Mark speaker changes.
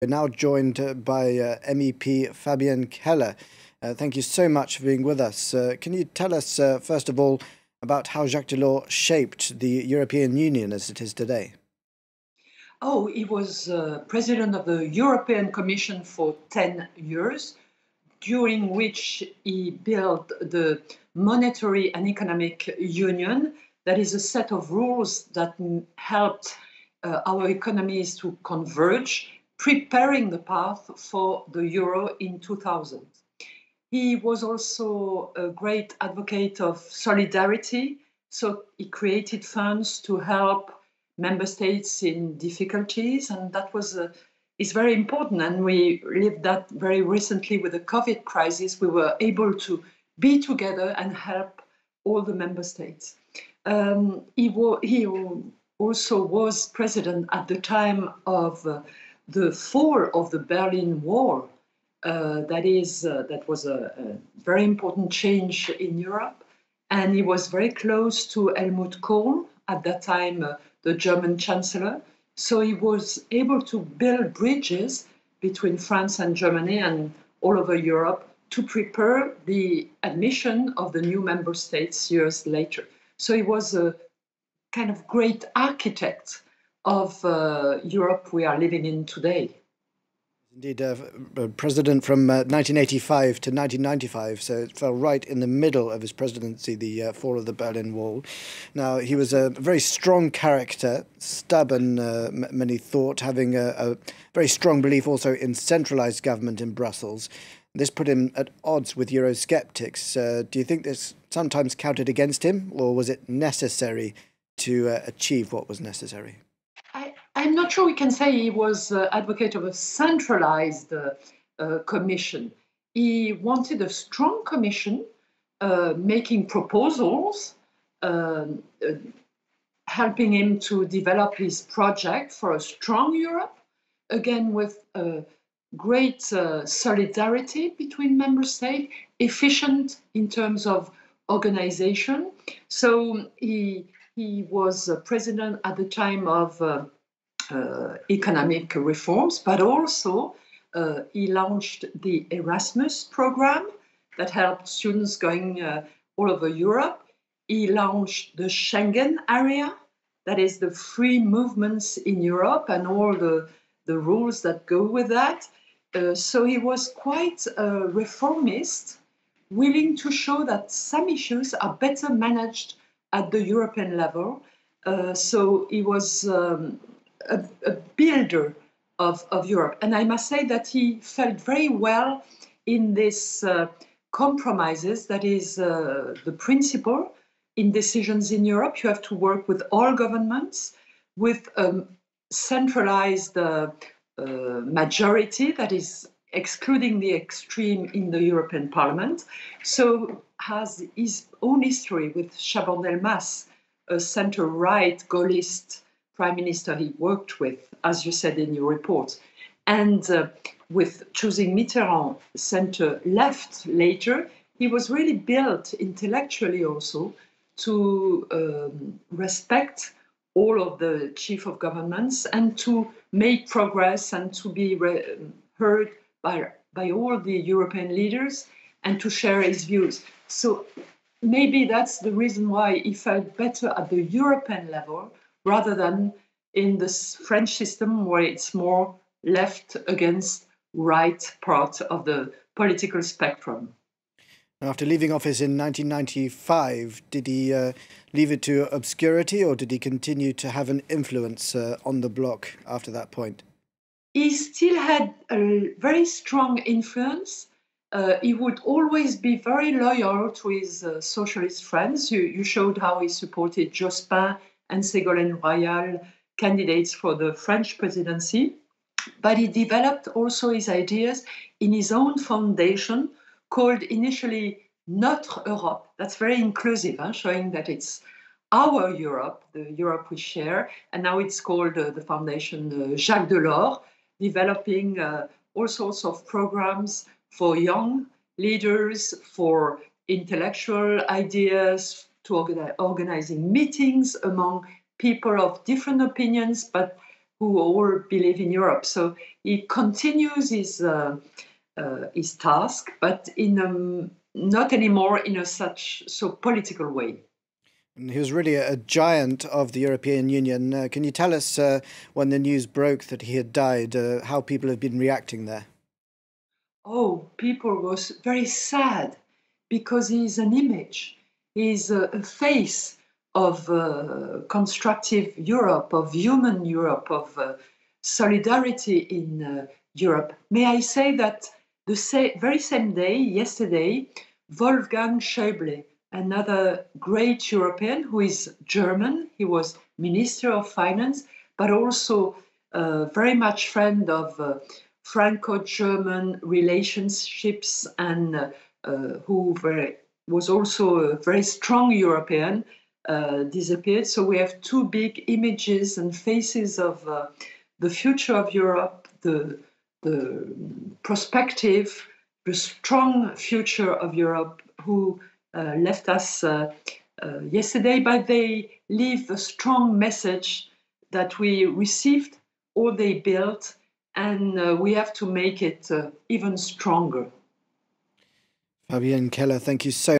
Speaker 1: We're now joined uh, by uh, MEP Fabienne Keller. Uh, thank you so much for being with us. Uh, can you tell us, uh, first of all, about how Jacques Delors shaped the European Union as it is today?
Speaker 2: Oh, he was uh, president of the European Commission for 10 years, during which he built the monetary and economic union. That is a set of rules that helped our economies to converge, preparing the path for the euro in 2000. He was also a great advocate of solidarity, so he created funds to help member states in difficulties, and that was a, is very important. And we lived that very recently with the COVID crisis. We were able to be together and help all the member states. Um, he, he also was president at the time of uh, the fall of the Berlin Wall. Uh, that is, uh, that was a, a, very important change in Europe, and he was very close to Helmut Kohl at that time, uh, the German Chancellor. So he was able to build bridges between France and Germany and all over Europe to prepare the admission of the new member states years later. So he was a kind of great architect of uh, Europe we are living in today.
Speaker 1: Indeed, uh, president from uh, 1985 to 1995, so it fell right in the middle of his presidency, the uh, fall of the Berlin Wall. Now, he was a very strong character, stubborn, uh, many thought, having a, a, very strong belief also in centralized government in Brussels. This put him at odds with Eurosceptics. Uh, do you think this sometimes counted against him, or was it necessary to uh, achieve what was necessary?
Speaker 2: Not sure we can say he was uh, advocate of a centralized uh, uh, commission. He wanted a strong commission uh, making proposals, um, uh, helping him to develop his project for a strong Europe, again with great uh, solidarity between member states, efficient in terms of organization. So he he was president at the time of uh, uh, economic reforms, but also uh, he launched the Erasmus program that helped students going uh, all over Europe. He launched the Schengen area, that is the free movements in Europe and all the, the rules that go with that. Uh, so he was quite a reformist, willing to show that some issues are better managed at the European level. Uh, so he was um, a, a builder of, of Europe. And I must say that he felt very well in this uh, compromises, that is uh, the principle in decisions in Europe. You have to work with all governments, with a um, centralized uh, uh, majority, that is excluding the extreme in the European Parliament. So has his own history with Chaban-Delmas, a center-right Gaullist prime minister he worked with, as you said in your report, and uh, with choosing Mitterrand center left later, he was really built intellectually also to um, respect all of the chief of governments and to make progress and to be re- heard by, by all the European leaders and to share his views. So maybe that's the reason why he felt better at the European level rather than in the French system where it's more left against right part of the political spectrum.
Speaker 1: After leaving office in 1995, did he uh, leave it to obscurity or did he continue to have an influence uh, on the bloc after that point?
Speaker 2: He still had a very strong influence. Uh, he would always be very loyal to his uh, socialist friends. You, you, showed how he supported Jospin and Ségolène Royal candidates for the French presidency, but he developed also his ideas in his own foundation called initially Notre Europe. That's very inclusive, huh? showing that it's our Europe, the Europe we share, and now it's called uh, the Foundation uh, Jacques Delors, developing uh, all sorts of programs for young leaders, for intellectual ideas, to organize, organizing meetings among people of different opinions, but who all believe in Europe. So he continues his uh, uh, his task, but in not anymore in a such so political way.
Speaker 1: And he was really a, giant of the European Union. Uh, can you tell us uh, when the news broke that he had died, uh, how people have been reacting there?
Speaker 2: Oh, people was very sad because he's an image. He's a, face of uh, constructive Europe, of human Europe, of uh, solidarity in uh, Europe. May I say that the sa- very same day, yesterday, Wolfgang Schäuble, another great European who is German, he was Minister of Finance, but also uh, very much friend of uh, Franco-German relationships and uh, who very, was also a very strong European, uh, disappeared. So we have two big images and faces of uh, the future of Europe, the the prospective, the strong future of Europe, who uh, left us uh, uh, yesterday, but they leave a strong message that we received all they built, and uh, we have to make it even stronger.
Speaker 1: Fabienne Keller, thank you so